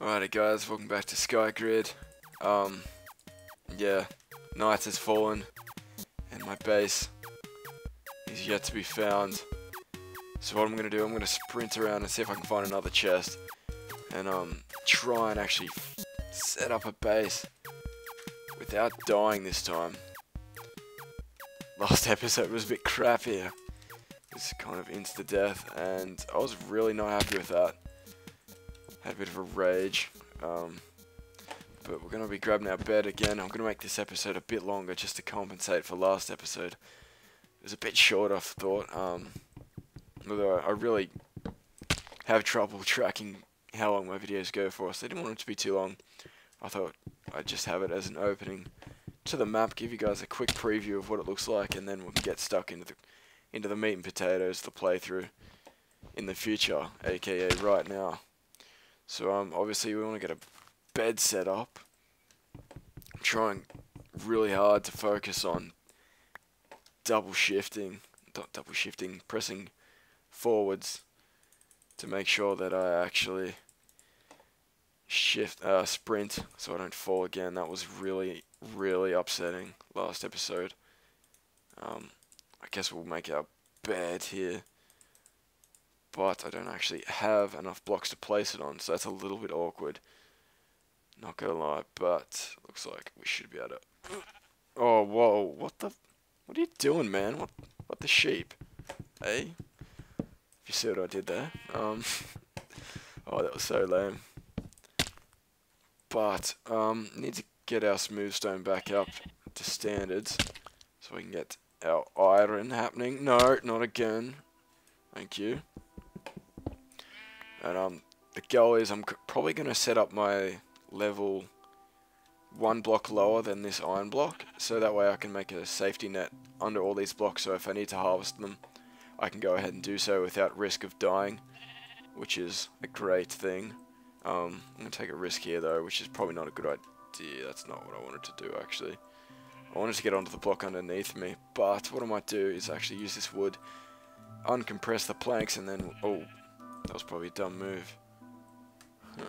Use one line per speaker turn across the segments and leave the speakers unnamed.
Alrighty guys, welcome back to Skygrid. Um, yeah, night has fallen, and my base is yet to be found. So what I'm gonna do, I'm gonna sprint around and see if I can find another chest, and um, try and actually set up a base without dying this time. Last episode was a bit crappier. It's kind of insta death, and I was really not happy with that had a bit of a rage. Um, but we're going to be grabbing our bed again. I'm going to make this episode a bit longer just to compensate for last episode. It was a bit short, I thought. Um, although I really have trouble tracking how long my videos go for, so I didn't want it to be too long. I thought I'd just have it as an opening to the map, give you guys a quick preview of what it looks like, and then we can get stuck into the into the meat and potatoes, the playthrough in the future, aka right now. So um, obviously we want to get a bed set up. I'm trying really hard to focus on double shifting, not double shifting, pressing forwards to make sure that I actually shift, uh, sprint so I don't fall again. That was really, really upsetting last episode. Um, I guess we'll make our bed here but I don't actually have enough blocks to place it on, so that's a little bit awkward. Not gonna lie, but looks like we should be able to. Oh, whoa! What the? What are you doing, man? What? What the sheep? Hey, if you see what I did there. Um. oh, that was so lame. But um, need to get our smooth stone back up to standards, so we can get our iron happening. No, not again. Thank you. And um, the goal is I'm probably going to set up my level one block lower than this iron block, so that way I can make a safety net under all these blocks, so if I need to harvest them, I can go ahead and do so without risk of dying, which is a great thing. Um, I'm going to take a risk here though, which is probably not a good idea, that's not what I wanted to do actually. I wanted to get onto the block underneath me, but what I might do is actually use this wood, uncompress the planks, and then, oh, that was probably a dumb move. Huh.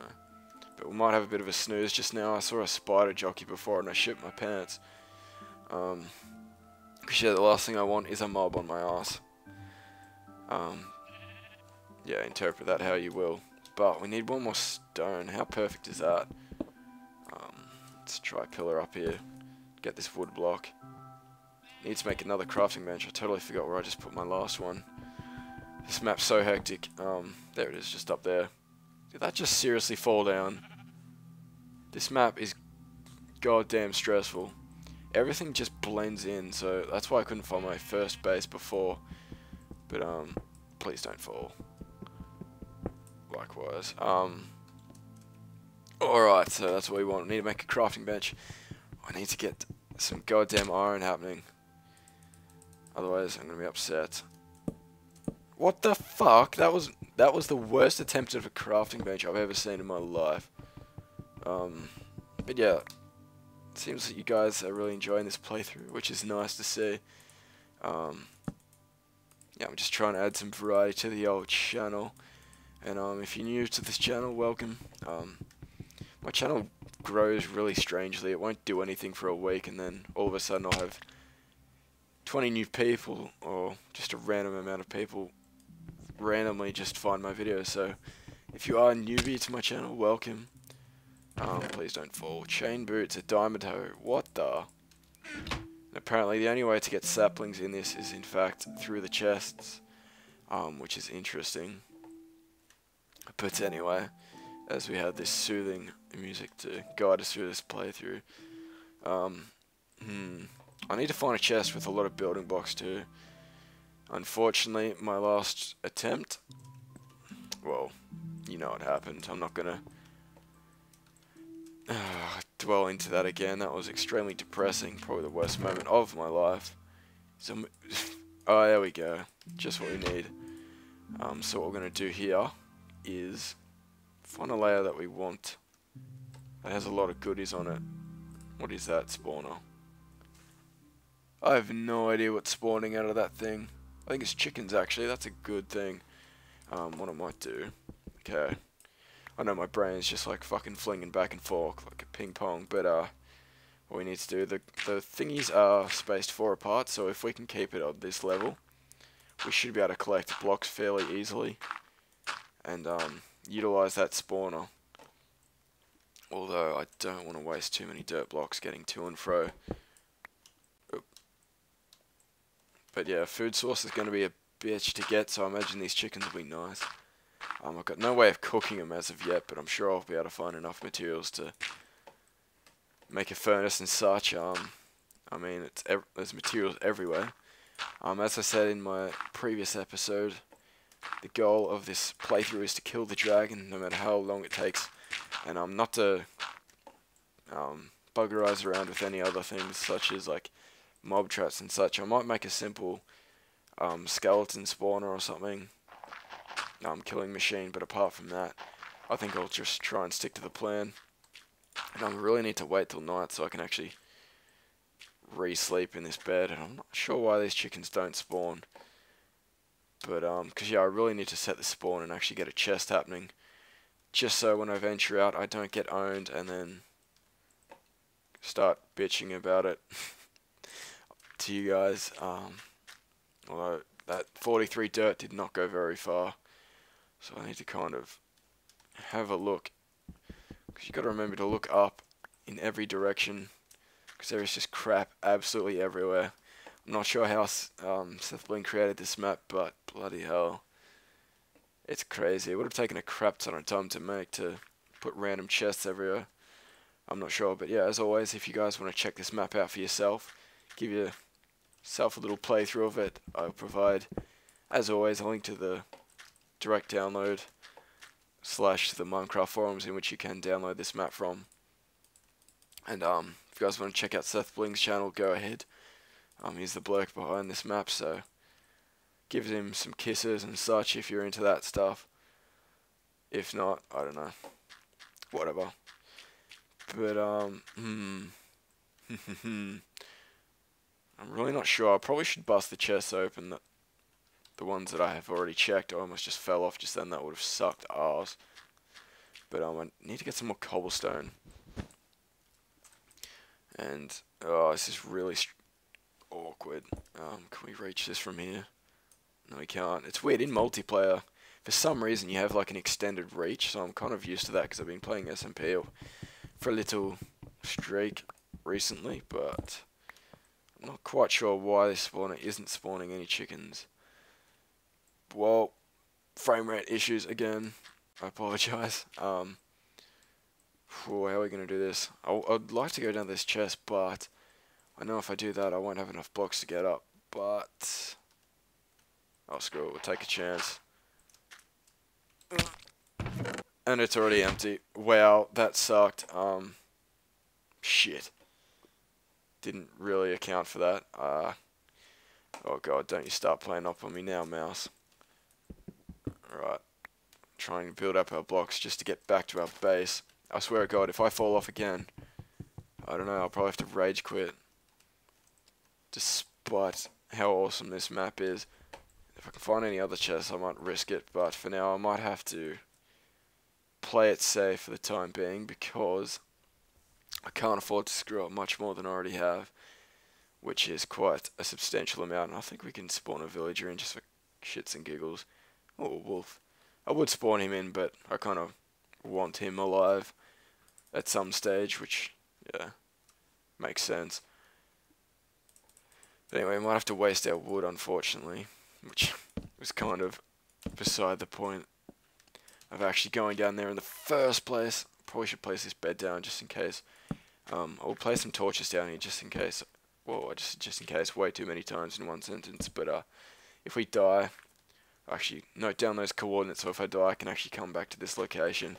But we might have a bit of a snooze just now. I saw a spider jockey before and I shit my pants. Um, yeah, the last thing I want is a mob on my ass. Um, yeah, interpret that how you will. But we need one more stone. How perfect is that? Um, let's try a pillar up here. Get this wood block. Need to make another crafting bench. I totally forgot where I just put my last one. This map's so hectic. Um, there it is, just up there. Did that just seriously fall down? This map is goddamn stressful. Everything just blends in, so that's why I couldn't find my first base before. But, um, please don't fall. Likewise. Um, alright, so that's what we want. We need to make a crafting bench. I need to get some goddamn iron happening. Otherwise, I'm going to be upset. What the fuck? That was that was the worst attempt at a crafting bench I've ever seen in my life. Um, but yeah, seems that you guys are really enjoying this playthrough, which is nice to see. Um, yeah, I'm just trying to add some variety to the old channel. And um, if you're new to this channel, welcome. Um, my channel grows really strangely. It won't do anything for a week, and then all of a sudden I'll have 20 new people, or just a random amount of people randomly just find my videos. So if you are a newbie to my channel, welcome. Um, please don't fall. Chain boots, a diamond hoe. What the? And apparently the only way to get saplings in this is in fact through the chests, um, which is interesting. But anyway, as we have this soothing music to guide us through this playthrough, um, hmm, I need to find a chest with a lot of building blocks too. Unfortunately, my last attempt, well, you know what happened. I'm not gonna uh, dwell into that again. That was extremely depressing. Probably the worst moment of my life. So, oh, there we go. Just what we need. Um, so what we're gonna do here is find a layer that we want. That has a lot of goodies on it. What is that spawner? I have no idea what's spawning out of that thing. I think it's chickens actually. That's a good thing. Um, what I might do. Okay. I know my brain's just like fucking flinging back and forth like a ping pong, but uh, what we need to do, the, the thingies are spaced four apart, so if we can keep it at this level, we should be able to collect blocks fairly easily and um, utilize that spawner. Although I don't want to waste too many dirt blocks getting to and fro. But yeah, food source is going to be a bitch to get, so I imagine these chickens will be nice. Um, I've got no way of cooking them as of yet, but I'm sure I'll be able to find enough materials to make a furnace and such. Um, I mean, it's there's materials everywhere. Um, as I said in my previous episode, the goal of this playthrough is to kill the dragon, no matter how long it takes, and um, not to um, buggerize around with any other things such as like mob traps and such. I might make a simple um, skeleton spawner or something, um, killing machine, but apart from that, I think I'll just try and stick to the plan. And I really need to wait till night so I can actually re-sleep in this bed. And I'm not sure why these chickens don't spawn. But, um, because, yeah, I really need to set the spawn and actually get a chest happening. Just so when I venture out, I don't get owned and then start bitching about it to you guys. Um, although that 43 dirt did not go very far. So I need to kind of have a look because you've got to remember to look up in every direction because there is just crap absolutely everywhere. I'm not sure how um, SethBling created this map, but bloody hell. It's crazy. It would have taken a crap ton of time to make to put random chests everywhere. I'm not sure, but yeah, as always, if you guys want to check this map out for yourself, give yourself a little playthrough of it. I'll provide, as always, a link to the direct download slash the Minecraft forums in which you can download this map from. And um, if you guys want to check out SethBling's channel, go ahead. Um, he's the bloke behind this map, so give him some kisses and such if you're into that stuff. If not, I don't know. Whatever. But, um, hmm. I'm really not sure. I probably should bust the chests open. That the ones that I have already checked I almost just fell off just then. That would have sucked ass. But um, I need to get some more cobblestone. And, oh, this is really awkward. Um, can we reach this from here? No, we can't. It's weird, in multiplayer, for some reason you have like an extended reach, so I'm kind of used to that because I've been playing SMP for a little streak recently, but quite sure why this spawner isn't spawning any chickens well, frame rate issues again. I apologize. Um, whew, how are we going to do this? I, would like to go down this chest, but I know if I do that, I won't have enough blocks to get up. But, oh, screw it. We'll take a chance. And it's already empty. Wow, that sucked. Um, shit. Didn't really account for that. Uh, oh god, don't you start playing up on me now, mouse. Right. Trying to build up our blocks just to get back to our base. I swear to God, if I fall off again, I don't know, I'll probably have to rage quit. Despite how awesome this map is. If I can find any other chests, I might risk it, but for now I might have to play it safe for the time being because I can't afford to screw up much more than I already have, which is quite a substantial amount. And I think we can spawn a villager in just for shits and giggles. Oh, wolf. I would spawn him in, but I kind of want him alive at some stage, which, yeah, makes sense. But anyway, we might have to waste our wood, unfortunately, which was kind of beside the point of actually going down there in the first place. Probably should place this bed down just in case. Um, I'll place some torches down here just in case. Well, I just just in case, way too many times in one sentence. But uh, if we die, actually note down those coordinates so if I die I can actually come back to this location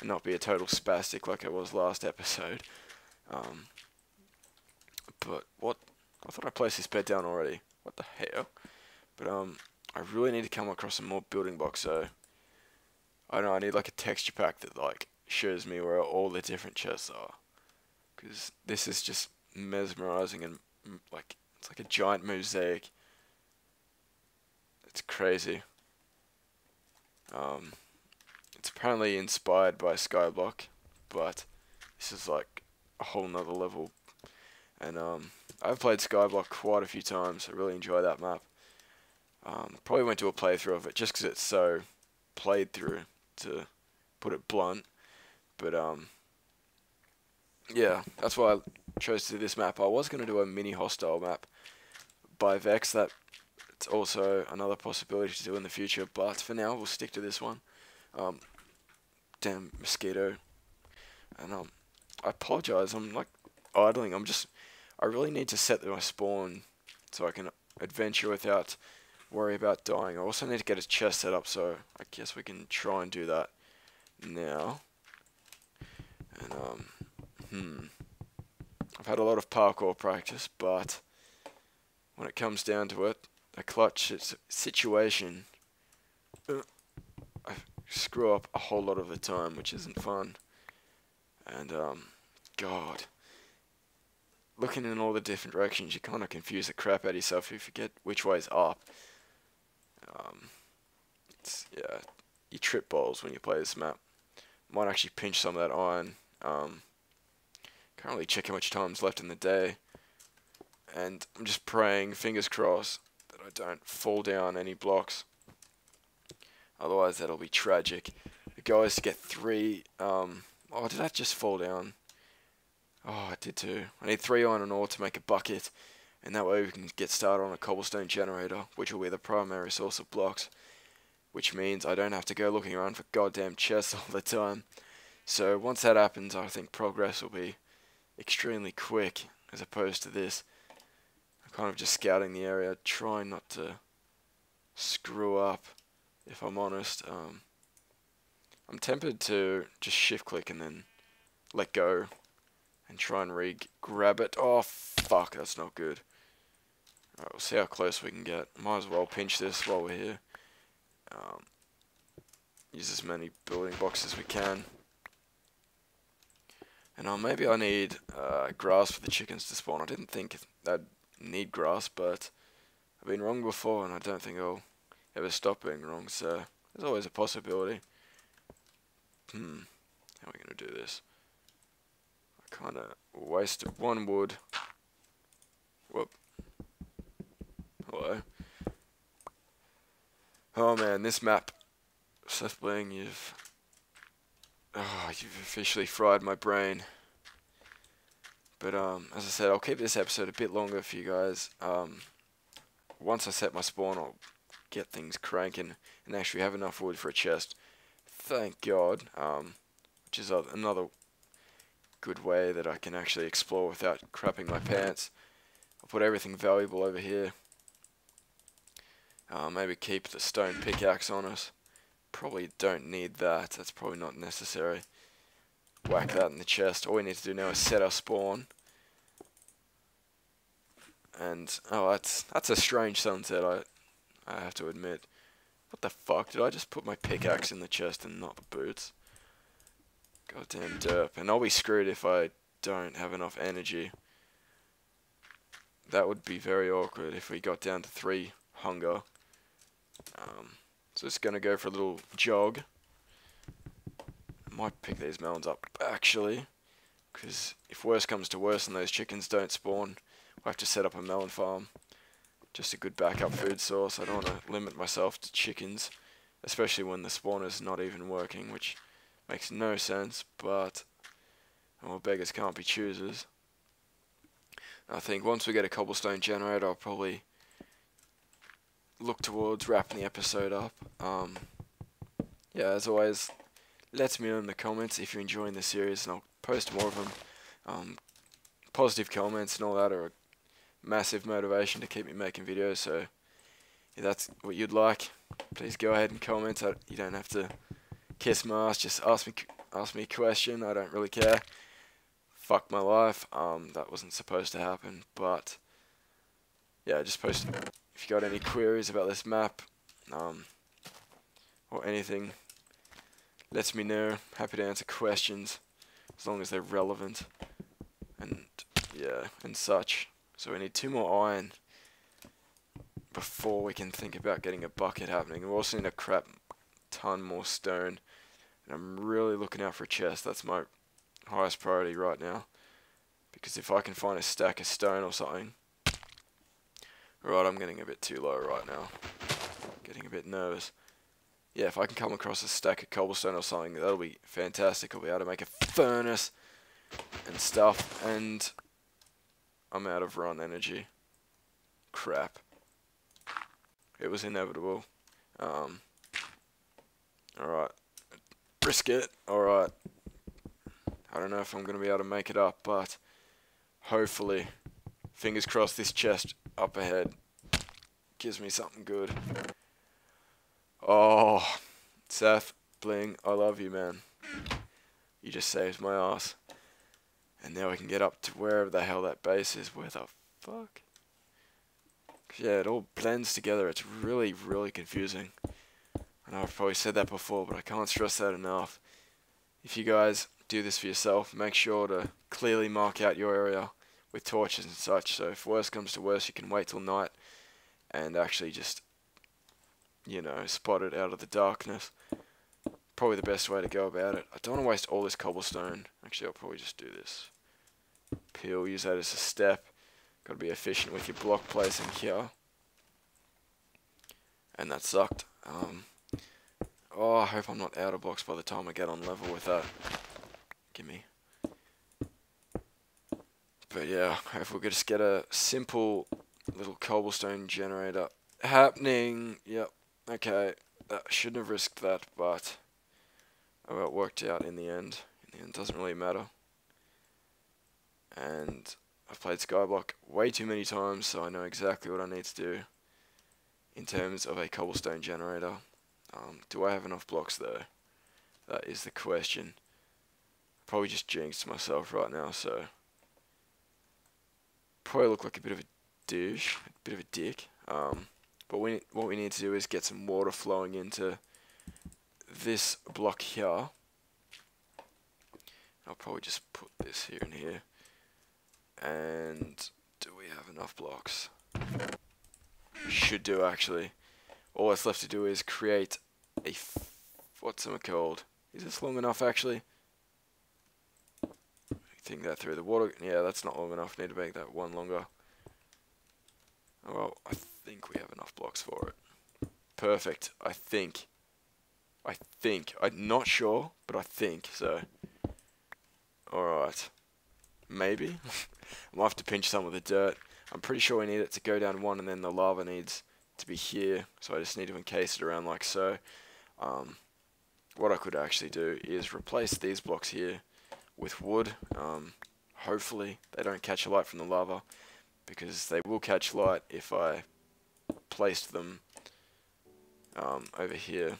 and not be a total spastic like I was last episode. Um, but what? I thought I placed this bed down already. What the hell? But um, I really need to come across some more building blocks. So I don't know. I need like a texture pack that like shows me where all the different chests are, because this is just mesmerizing and like it's like a giant mosaic it's crazy. Um, it's apparently inspired by Skyblock, but this is like a whole nother level. And um, I've played Skyblock quite a few times. I really enjoy that map. Um, probably went to a playthrough of it just because it's so played through, to put it blunt. But um, yeah, that's why I chose to do this map. I was going to do a mini hostile map by Vechs. That it's also another possibility to do in the future. But for now, we'll stick to this one. Um, damn mosquito. And um, I apologize. I'm like idling. I'm just. I really need to set my spawn so I can adventure without worry about dying. I also need to get a chest set up, so I guess we can try and do that now. And um, hmm. I've had a lot of parkour practice, but when it comes down to it, a clutch situation, uh, I screw up a whole lot of the time, which isn't fun. And um, God, looking in all the different directions, you kind of confuse the crap out of yourself. You forget which way's up. Um, it's yeah, you trip balls when you play this map. Might actually pinch some of that iron. Um, can't really check how much time's left in the day. And I'm just praying, fingers crossed, that I don't fall down any blocks. Otherwise, that'll be tragic. The goal is to get three. Um, oh, did that just fall down? Oh, I did too. I need three iron and ore to make a bucket, and that way we can get started on a cobblestone generator, which will be the primary source of blocks. Which means I don't have to go looking around for goddamn chests all the time. So once that happens, I think progress will be extremely quick, as opposed to this. I'm kind of just scouting the area, trying not to screw up if I'm honest. Um, I'm tempted to just shift click and then let go and try and re-grab it. Oh, fuck, that's not good. Alright, we'll see how close we can get. Might as well pinch this while we're here. Um, use as many building blocks as we can. And uh, maybe I need uh, grass for the chickens to spawn. I didn't think I'd need grass, but I've been wrong before, and I don't think I'll ever stop being wrong, so there's always a possibility. Hmm, how are we going to do this? I kind of wasted one wood. Whoop. Hello. Oh man, this map, SethBling, you've... Oh, you've officially fried my brain. But um, as I said, I'll keep this episode a bit longer for you guys. Um, once I set my spawn, I'll get things cranking and actually have enough wood for a chest. Thank God, um, which is another good way that I can actually explore without crapping my pants. I'll put everything valuable over here. Uh, maybe keep the stone pickaxe on us. Probably don't need that, that's probably not necessary. Whack that in the chest. All we need to do now is set our spawn. And, oh, that's that's a strange sunset, I I have to admit. What the fuck? Did I just put my pickaxe in the chest and not the boots? Goddamn derp. And I'll be screwed if I don't have enough energy. That would be very awkward if we got down to three hunger. Um, so it's gonna go for a little jog. I might pick these melons up actually, because if worse comes to worse and those chickens don't spawn, i'll have to set up a melon farm just a good backup food source. I don't want to limit myself to chickens, especially when the spawner's not even working, which makes no sense, but well, beggars can't be choosers. I think once we get a cobblestone generator, I'll probably look towards wrapping the episode up. Um, yeah, as always, let me know in the comments if you're enjoying the series, and I'll post more of them. Um, positive comments and all that are a massive motivation to keep me making videos. So if that's what you'd like, please go ahead and comment. I, you don't have to kiss my ass. Just ask me ask me a question. I don't really care. Fuck my life. Um, that wasn't supposed to happen. But yeah, just post if you got any queries about this map, um, or anything. Let me know. Happy to answer questions as long as they're relevant and yeah and such. So we need two more iron before we can think about getting a bucket happening. We also need a crap ton more stone. And I'm really looking out for a chest. That's my highest priority right now. Because if I can find a stack of stone or something. Right, I'm getting a bit too low right now. Getting a bit nervous. Yeah, if I can come across a stack of cobblestone or something, that'll be fantastic. I'll be able to make a furnace and stuff. And I'm out of run energy. Crap. It was inevitable. Um, alright. Risk it. Alright. I don't know if I'm going to be able to make it up, but hopefully, fingers crossed this chest up ahead gives me something good. Oh, Seth, Bling, I love you, man. You just saved my ass. And now we can get up to wherever the hell that base is. Where the fuck? Yeah, it all blends together. It's really, really confusing. I know I've probably said that before, but I can't stress that enough. If you guys do this for yourself, make sure to clearly mark out your area with torches and such. So if worse comes to worse, you can wait till night and actually just, you know, spot it out of the darkness. Probably the best way to go about it. I don't want to waste all this cobblestone. Actually, I'll probably just do this. Peel, use that as a step. Got to be efficient with your block placing here. And that sucked. Um, oh, I hope I'm not out of blocks by the time I get on level with that. Gimme. But yeah, if we could just get a simple little cobblestone generator happening. Yep, okay. That shouldn't have risked that, but well, it worked out in the end. In the end, doesn't really matter. And I've played Skyblock way too many times, so I know exactly what I need to do in terms of a cobblestone generator. Um, do I have enough blocks though? That is the question. Probably just jinxed myself right now, so probably look like a bit of a douche, a bit of a dick. Um, but we what we need to do is get some water flowing into this block here. I'll probably just put this here and here. And do we have enough blocks? Should do actually. All that's left to do is create a what's it called? Is this long enough actually? Think that through the water. Yeah, that's not long enough. Need to make that one longer. Well, I think we have enough blocks for it. Perfect. I think. I think. I'm not sure, but I think so. Alright. Maybe. Might have to pinch some of the dirt. I'm pretty sure we need it to go down one and then the lava needs to be here. So I just need to encase it around like so. Um, what I could actually do is replace these blocks here with wood. Um, hopefully they don't catch light from the lava because they will catch light if I placed them um, over here.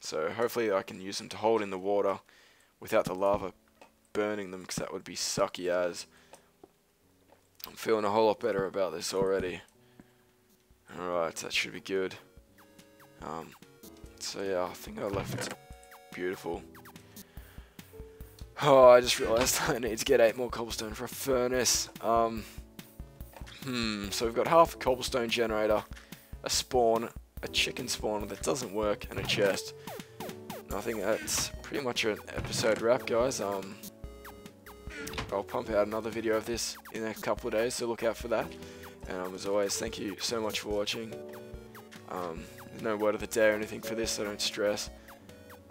So hopefully I can use them to hold in the water without the lava burning them because that would be sucky as. I'm feeling a whole lot better about this already. Alright, that should be good. Um, so yeah, I think I left beautiful. Oh, I just realised I need to get 8 more cobblestone for a furnace. Um, hmm, so we've got half a cobblestone generator, a spawn, a chicken spawn that doesn't work, and a chest. And I think that's pretty much an episode wrap, guys. Um, I'll pump out another video of this in the next couple of days, so look out for that. And um, as always, thank you so much for watching. Um, no word of the day or anything for this, so don't stress.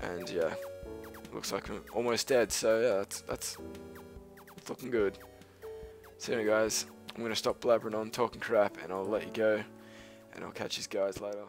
And yeah. Looks like I'm almost dead, so yeah, that's, that's, that's looking good. So anyway guys, I'm going to stop blabbering on, talking crap, and I'll let you go, and I'll catch you guys later.